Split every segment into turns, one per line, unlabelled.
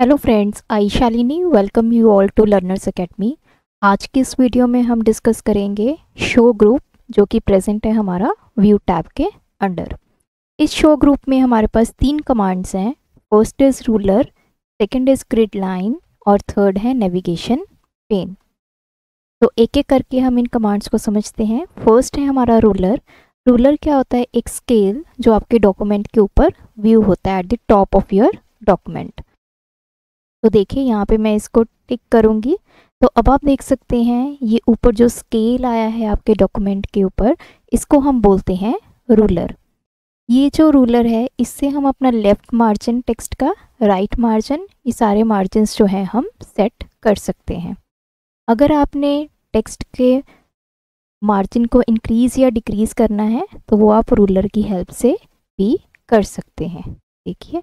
Hello friends I Shalini welcome you all to Learners Academy आज की इस video में हम डिस्कस करेंगे शो ग्रुप जो कि प्रेजेंट है हमारा व्यू टैब के अंडर इस शो ग्रुप में हमारे पास तीन कमांड्स हैं। First is ruler second is grid line और थर्ड है नेविगेशन पेन तो एक एक करके हम इन कमांड्स को समझते हैं। फ़र्स्ट है हमारा रूलर रूलर क्या होता है? एक स्केल जो आपके डॉक्यूमेंट के ऊपर व्यू होता है at the top of your document तो देखिए, यहाँ पे मैं इसको टिक करूँगी। तो अब आप देख सकते हैं, ये ऊपर जो स्केल आया है आपके डॉक्यूमेंट के ऊपर, इसको हम बोलते हैं रूलर ये जो रूलर है, इससे हम अपना लेफ़्ट मार्जिन टेक्स्ट का राइट right मार्जिन ये सारे मार्जिन जो हैं हम सेट कर सकते हैं। अगर आपने टेक्स्ट के मार्जिन को इंक्रीज़ या डिक्रीज़ करना है तो वो आप रूलर की हेल्प से भी कर सकते हैं। देखिए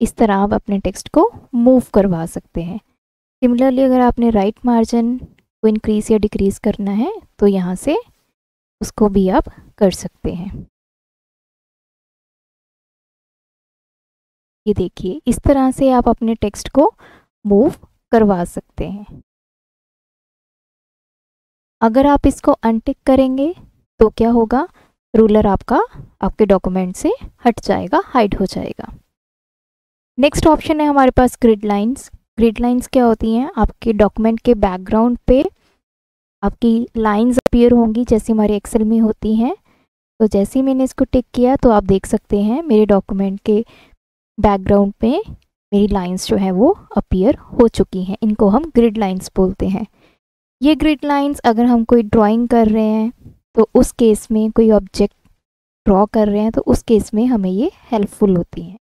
इस तरह आप अपने टेक्स्ट को मूव करवा सकते हैं। सिमिलरली अगर आपने राइट मार्जिन को इंक्रीज़ या डिक्रीज़ करना है तो यहाँ से उसको भी आप कर सकते हैं। ये देखिए, इस तरह से आप अपने टेक्स्ट को मूव करवा सकते हैं। अगर आप इसको अनटिक करेंगे तो क्या होगा? रूलर आपका, आपके डॉक्यूमेंट से हट जाएगा हाइड हो जाएगा। नेक्स्ट ऑप्शन है हमारे पास ग्रिड लाइन्स ग्रिड लाइन्स क्या होती हैं? आपके डॉक्यूमेंट के बैकग्राउंड पे आपकी लाइंस अपीयर होंगी जैसे हमारे एक्सेल में होती हैं. तो जैसे ही मैंने इसको टिक किया तो आप देख सकते हैं मेरे डॉक्यूमेंट के बैकग्राउंड पे मेरी लाइंस जो है वो अपीयर हो चुकी हैं. इनको हम ग्रिड लाइंस बोलते हैं. ये ग्रिड लाइंस अगर हम कोई ड्राइंग कर रहे हैं तो उस केस में कोई ऑब्जेक्ट ड्रॉ कर रहे हैं तो उस केस में हमें ये हेल्पफुल होती हैं.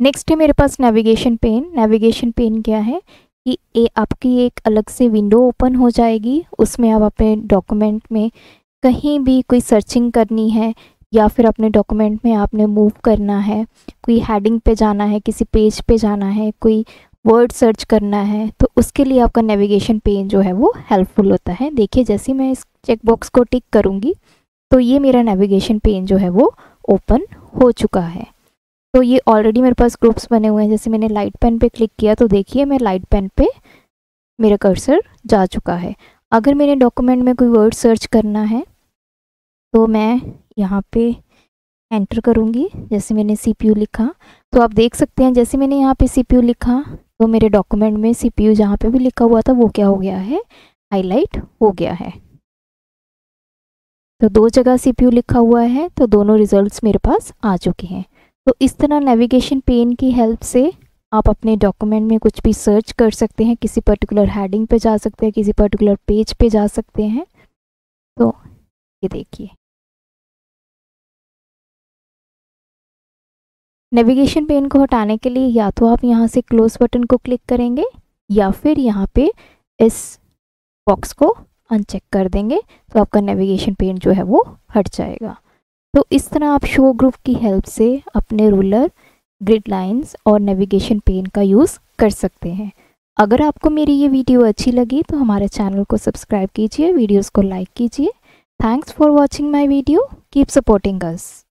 नेक्स्ट है मेरे पास नेविगेशन पेन नेविगेशन पेन क्या है? कि ए, आपकी एक अलग से विंडो ओपन हो जाएगी। उसमें आप अपने डॉक्यूमेंट में कहीं भी कोई सर्चिंग करनी है या फिर अपने डॉक्यूमेंट में आपने मूव करना है कोई हेडिंग पे जाना है किसी पेज पे जाना है कोई वर्ड सर्च करना है तो उसके लिए आपका नेविगेशन पेन जो है वो हेल्पफुल होता है। देखिए जैसे मैं इस चेकबॉक्स को टिक करूँगी तो ये मेरा नेविगेशन पेन जो है वो ओपन हो चुका है। तो ये ऑलरेडी मेरे पास ग्रुप्स बने हुए हैं। जैसे मैंने लाइट पेन पे क्लिक किया तो देखिए मैं लाइट पेन पे मेरा कर्सर जा चुका है। अगर मेरे डॉक्यूमेंट में कोई वर्ड सर्च करना है तो मैं यहाँ पे एंटर करूँगी, जैसे मैंने सीपीयू लिखा। तो आप देख सकते हैं, जैसे मैंने यहाँ पे सीपीयू लिखा तो मेरे डॉक्यूमेंट में सी पी यू जहाँ पे भी लिखा हुआ था, वो क्या हो गया है? हाईलाइट हो गया है। तो दो जगह सीपीयू लिखा हुआ है तो दोनों रिजल्ट्स मेरे पास आ चुके हैं। तो इस तरह नेविगेशन पेन की हेल्प से आप अपने डॉक्यूमेंट में कुछ भी सर्च कर सकते हैं, किसी पर्टिकुलर हेडिंग पे जा सकते हैं, किसी पर्टिकुलर पेज पे जा सकते हैं। तो ये देखिए। नेविगेशन पेन को हटाने के लिए या तो आप यहाँ से क्लोज बटन को क्लिक करेंगे या फिर यहाँ पे इस बॉक्स को अनचेक कर देंगे तो आपका नेविगेशन पेन जो है वो हट जाएगा। तो इस तरह आप शो ग्रुप की हेल्प से अपने रूलर ग्रिड लाइंस और नेविगेशन पेन का यूज़ कर सकते हैं। अगर आपको मेरी ये वीडियो अच्छी लगी तो हमारे चैनल को सब्सक्राइब कीजिए वीडियोस को लाइक कीजिए। Thanks for watching my video keep supporting us